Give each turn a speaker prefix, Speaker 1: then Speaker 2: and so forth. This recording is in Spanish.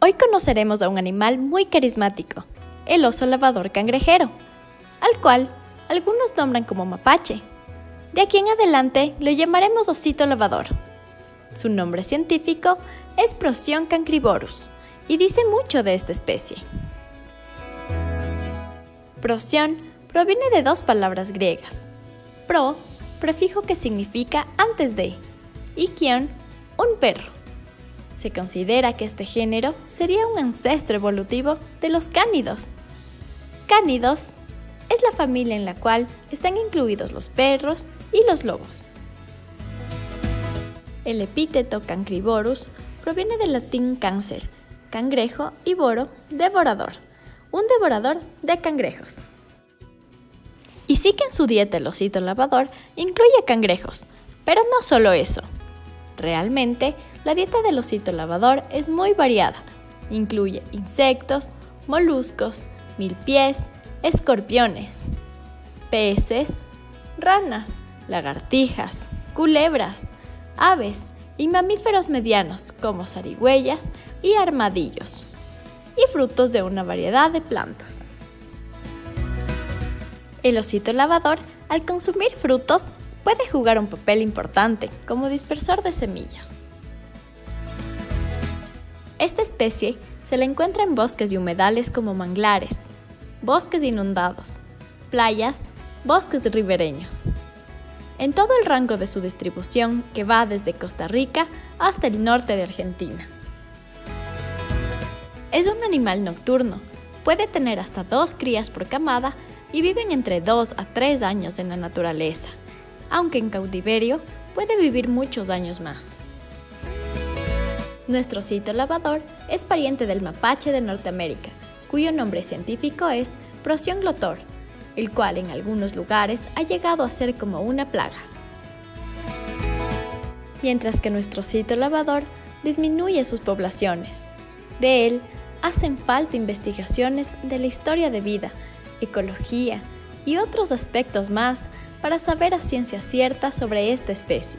Speaker 1: Hoy conoceremos a un animal muy carismático, el oso lavador cangrejero, al cual algunos nombran como mapache. De aquí en adelante lo llamaremos osito lavador. Su nombre científico es Procyon cancriborus y dice mucho de esta especie. Procyon proviene de dos palabras griegas. Pro, prefijo que significa antes de, y kion, un perro. Se considera que este género sería un ancestro evolutivo de los cánidos. Cánidos es la familia en la cual están incluidos los perros y los lobos. El epíteto cancriborus proviene del latín cáncer, cangrejo y boro, devorador, un devorador de cangrejos. Y sí que en su dieta el osito lavador incluye cangrejos, pero no solo eso. Realmente, la dieta del osito lavador es muy variada. Incluye insectos, moluscos, milpies, escorpiones, peces, ranas, lagartijas, culebras, aves y mamíferos medianos como zarigüeyas y armadillos, y frutos de una variedad de plantas. El osito lavador, al consumir frutos, puede jugar un papel importante como dispersor de semillas. Esta especie se la encuentra en bosques y humedales como manglares, bosques inundados, playas, bosques ribereños. En todo el rango de su distribución que va desde Costa Rica hasta el norte de Argentina. Es un animal nocturno, puede tener hasta dos crías por camada y viven entre 2 a 3 años en la naturaleza, aunque en cautiverio puede vivir muchos años más. Nuestro sitio lavador es pariente del mapache de Norteamérica, cuyo nombre científico es Procyon glotor, el cual en algunos lugares ha llegado a ser como una plaga. Mientras que nuestro sitio lavador disminuye sus poblaciones. De él hacen falta investigaciones de la historia de vida, ecología y otros aspectos más para saber a ciencia cierta sobre esta especie.